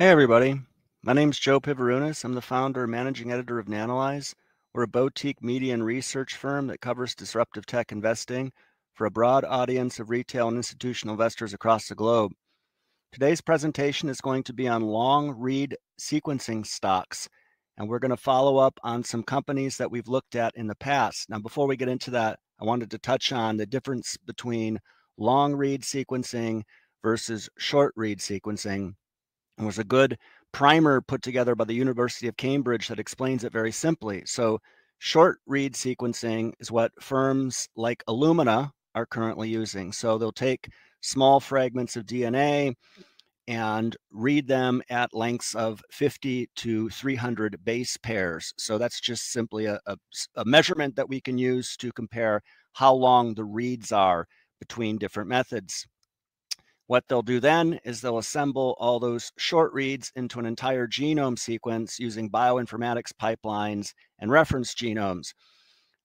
Hey, everybody. My name's Joe Pivarunas. I'm the founder and managing editor of Nanalyze. We're a boutique media and research firm that covers disruptive tech investing for a broad audience of retail and institutional investors across the globe. Today's presentation is going to be on long read sequencing stocks, and we're going to follow up on some companies that we've looked at in the past. Now, before we get into that, I wanted to touch on the difference between long read sequencing versus short read sequencing and was a good primer put together by the University of Cambridge that explains it very simply. So, short read sequencing is what firms like Illumina are currently using. So, they'll take small fragments of DNA and read them at lengths of 50 to 300 base pairs. So, that's just simply a, a, a measurement that we can use to compare how long the reads are between different methods. What they'll do then is they'll assemble all those short reads into an entire genome sequence using bioinformatics pipelines and reference genomes.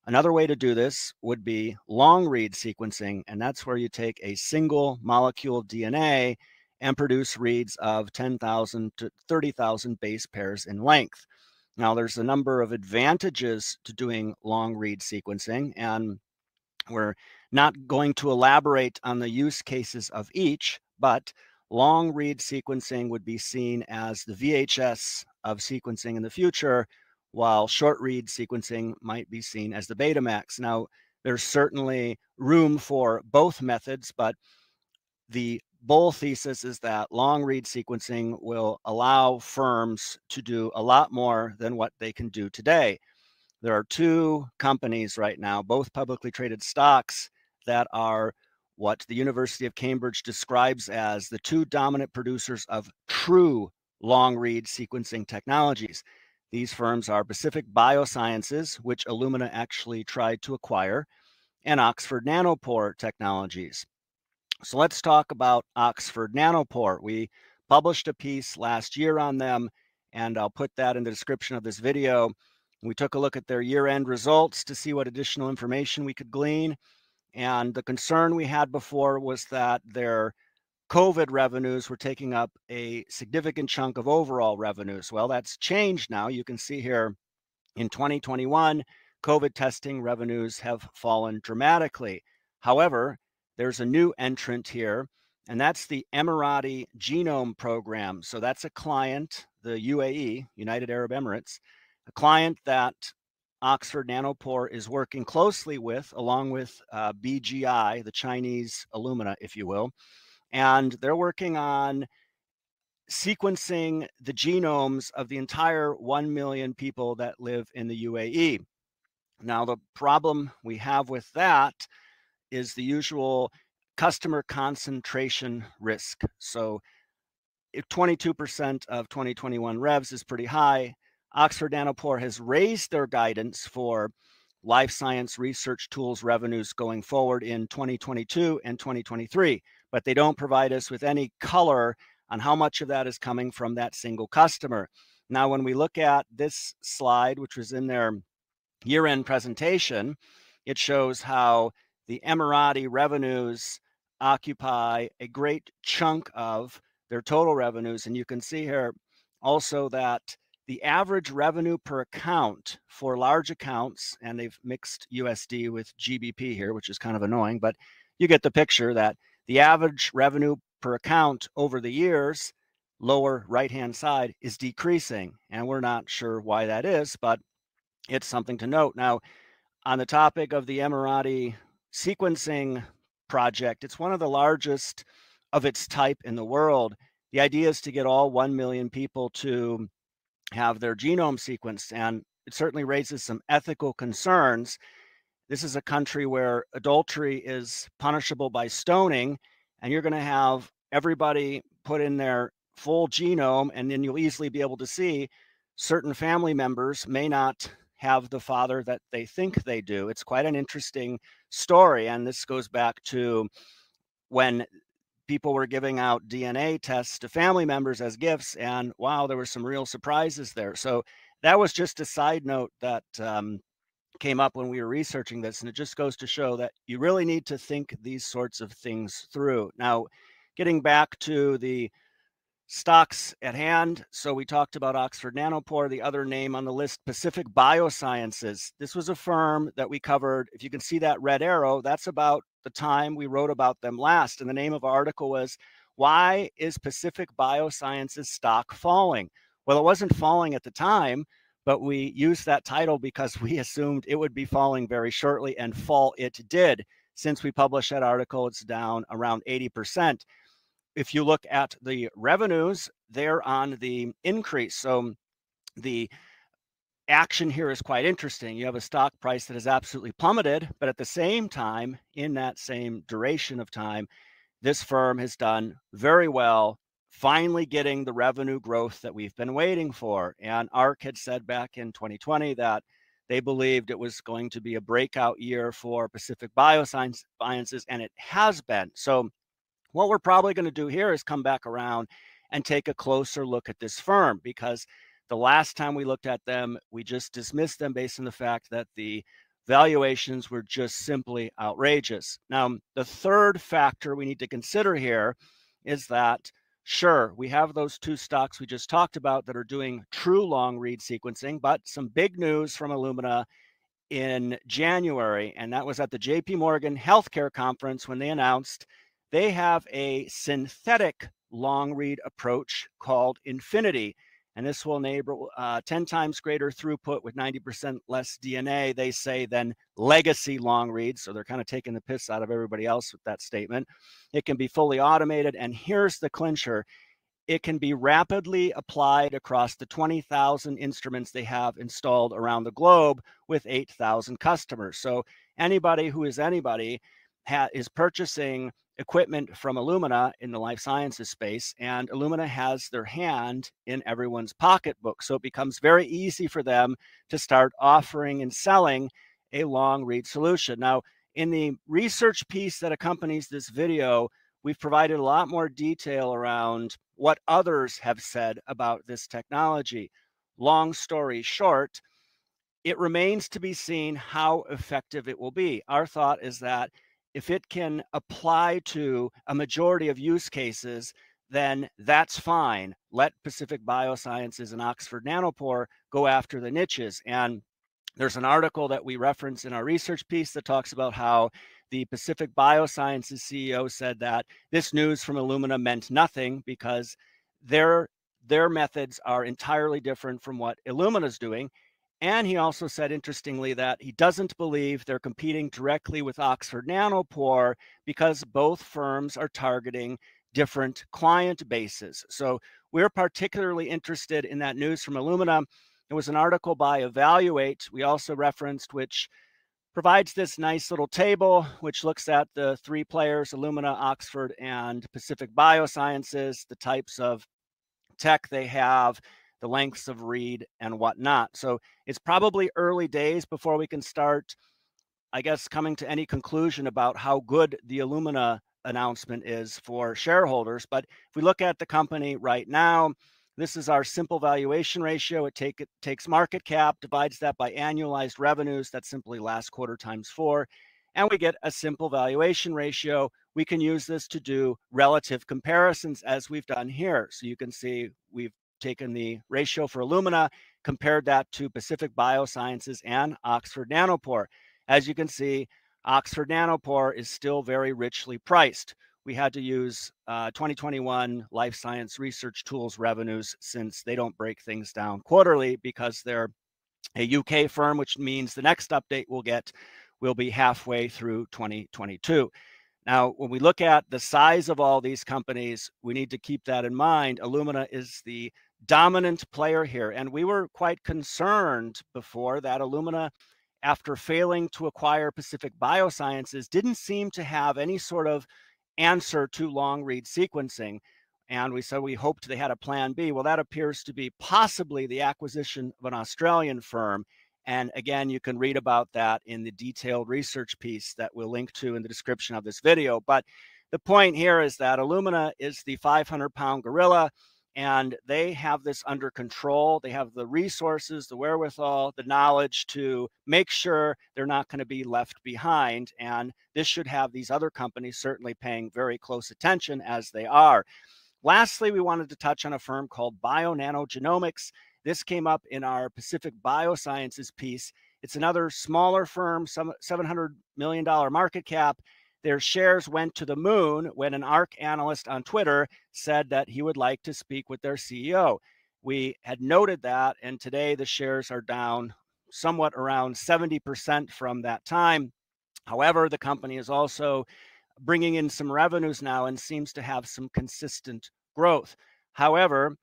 Another way to do this would be long read sequencing, and that's where you take a single molecule DNA and produce reads of 10,000 to 30,000 base pairs in length. Now, there's a number of advantages to doing long read sequencing, and we're not going to elaborate on the use cases of each, but long read sequencing would be seen as the VHS of sequencing in the future, while short read sequencing might be seen as the Betamax. Now, there's certainly room for both methods, but the bull thesis is that long read sequencing will allow firms to do a lot more than what they can do today. There are two companies right now, both publicly traded stocks, that are what the University of Cambridge describes as the two dominant producers of true long read sequencing technologies. These firms are Pacific Biosciences, which Illumina actually tried to acquire, and Oxford Nanopore Technologies. So let's talk about Oxford Nanopore. We published a piece last year on them, and I'll put that in the description of this video. We took a look at their year end results to see what additional information we could glean. And the concern we had before was that their COVID revenues were taking up a significant chunk of overall revenues. Well, that's changed now. You can see here in 2021, COVID testing revenues have fallen dramatically. However, there's a new entrant here, and that's the Emirati Genome Program. So that's a client, the UAE, United Arab Emirates, a client that Oxford Nanopore is working closely with, along with uh, BGI, the Chinese Illumina, if you will. And they're working on sequencing the genomes of the entire 1 million people that live in the UAE. Now, the problem we have with that is the usual customer concentration risk. So, if 22% of 2021 revs is pretty high, Oxford Nanopore has raised their guidance for life science research tools revenues going forward in 2022 and 2023, but they don't provide us with any color on how much of that is coming from that single customer. Now, when we look at this slide, which was in their year end presentation, it shows how the Emirati revenues occupy a great chunk of their total revenues. And you can see here also that the average revenue per account for large accounts, and they've mixed USD with GBP here, which is kind of annoying, but you get the picture that the average revenue per account over the years, lower right hand side, is decreasing. And we're not sure why that is, but it's something to note. Now, on the topic of the Emirati sequencing project, it's one of the largest of its type in the world. The idea is to get all 1 million people to have their genome sequenced. And it certainly raises some ethical concerns. This is a country where adultery is punishable by stoning, and you're going to have everybody put in their full genome, and then you'll easily be able to see certain family members may not have the father that they think they do. It's quite an interesting story. And this goes back to when people were giving out DNA tests to family members as gifts, and wow, there were some real surprises there. So that was just a side note that um, came up when we were researching this, and it just goes to show that you really need to think these sorts of things through. Now, getting back to the stocks at hand. So we talked about Oxford Nanopore, the other name on the list, Pacific Biosciences. This was a firm that we covered. If you can see that red arrow, that's about the time we wrote about them last. And the name of our article was Why is Pacific Biosciences stock falling? Well, it wasn't falling at the time, but we used that title because we assumed it would be falling very shortly, and fall it did. Since we published that article, it's down around 80% if you look at the revenues, they're on the increase. So the action here is quite interesting. You have a stock price that has absolutely plummeted, but at the same time, in that same duration of time, this firm has done very well, finally getting the revenue growth that we've been waiting for. And ARK had said back in 2020 that they believed it was going to be a breakout year for Pacific Biosciences, and it has been. So what we're probably going to do here is come back around and take a closer look at this firm because the last time we looked at them, we just dismissed them based on the fact that the valuations were just simply outrageous. Now, the third factor we need to consider here is that Sure, we have those two stocks we just talked about that are doing true long read sequencing, but some big news from Illumina in January, and that was at the JP Morgan Healthcare Conference when they announced they have a synthetic long read approach called Infinity. And this will enable uh, 10 times greater throughput with 90% less DNA, they say, than legacy long reads. So they're kind of taking the piss out of everybody else with that statement. It can be fully automated. And here's the clincher it can be rapidly applied across the 20,000 instruments they have installed around the globe with 8,000 customers. So anybody who is anybody ha- is purchasing equipment from Illumina in the life sciences space, and Illumina has their hand in everyone's pocketbook. So it becomes very easy for them to start offering and selling a long read solution. Now, in the research piece that accompanies this video, we've provided a lot more detail around what others have said about this technology. Long story short, it remains to be seen how effective it will be. Our thought is that if it can apply to a majority of use cases, then that's fine. Let Pacific Biosciences and Oxford Nanopore go after the niches. And there's an article that we reference in our research piece that talks about how the Pacific Biosciences CEO said that this news from Illumina meant nothing because their their methods are entirely different from what Illumina is doing. And he also said, interestingly, that he doesn't believe they're competing directly with Oxford Nanopore because both firms are targeting different client bases. So we're particularly interested in that news from Illumina. There was an article by Evaluate, we also referenced, which provides this nice little table, which looks at the three players Illumina, Oxford, and Pacific Biosciences, the types of tech they have, the lengths of read and whatnot. So it's probably early days before we can start, I guess, coming to any conclusion about how good the Illumina announcement is for shareholders. But if we look at the company right now, this is our simple valuation ratio. It, take, it takes market cap, divides that by annualized revenues. That's simply last quarter times four. And we get a simple valuation ratio. We can use this to do relative comparisons as we've done here. So you can see we've taken the ratio for Illumina, compared that to Pacific Biosciences and Oxford Nanopore. As you can see, Oxford Nanopore is still very richly priced. We had to use uh, 2021 life science research tools revenues since they don't break things down quarterly because they're a UK firm, which means the next update we'll get will be halfway through 2022. Now, when we look at the size of all these companies, we need to keep that in mind. Illumina is the dominant player here. And we were quite concerned before that Illumina, after failing to acquire Pacific Biosciences, didn't seem to have any sort of answer to long read sequencing. And we said we hoped they had a plan B. Well, that appears to be possibly the acquisition of an Australian firm. And again, you can read about that in the detailed research piece that we'll link to in the description of this video. But the point here is that Illumina is the 500 pound gorilla and they have this under control. They have the resources, the wherewithal, the knowledge to make sure they're not going to be left behind. And this should have these other companies certainly paying very close attention as they are. Lastly, we wanted to touch on a firm called Bionanogenomics. This came up in our Pacific Biosciences piece. It's another smaller firm, some $700 million market cap. Their shares went to the moon when an ARK analyst on Twitter said that he would like to speak with their CEO. We had noted that, and today the shares are down somewhat around 70% from that time. However, the company is also bringing in some revenues now and seems to have some consistent growth. However,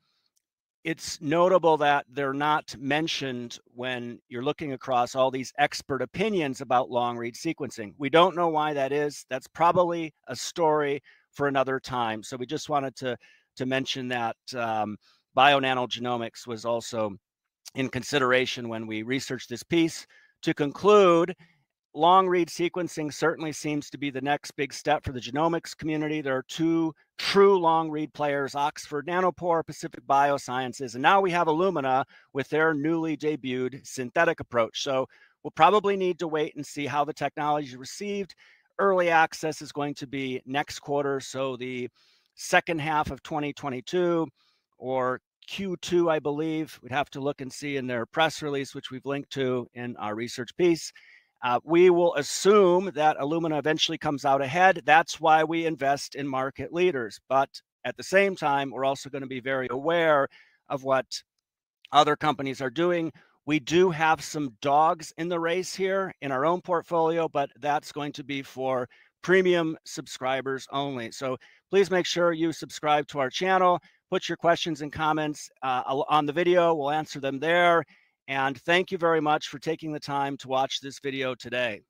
it's notable that they're not mentioned when you're looking across all these expert opinions about long read sequencing. We don't know why that is. That's probably a story for another time. So we just wanted to to mention that um, bionanogenomics was also in consideration when we researched this piece. To conclude, long read sequencing certainly seems to be the next big step for the genomics community. There are two true long read players, Oxford Nanopore, Pacific Biosciences, and now we have Illumina with their newly debuted synthetic approach. So we'll probably need to wait and see how the technology is received. Early access is going to be next quarter, so the second half of 2022 or Q2, I believe. We'd have to look and see in their press release, which we've linked to in our research piece. Uh, we will assume that Illumina eventually comes out ahead. That's why we invest in market leaders. But at the same time, we're also going to be very aware of what other companies are doing. We do have some dogs in the race here in our own portfolio, but that's going to be for premium subscribers only. So please make sure you subscribe to our channel. Put your questions and comments uh, on the video. We'll answer them there. And thank you very much for taking the time to watch this video today.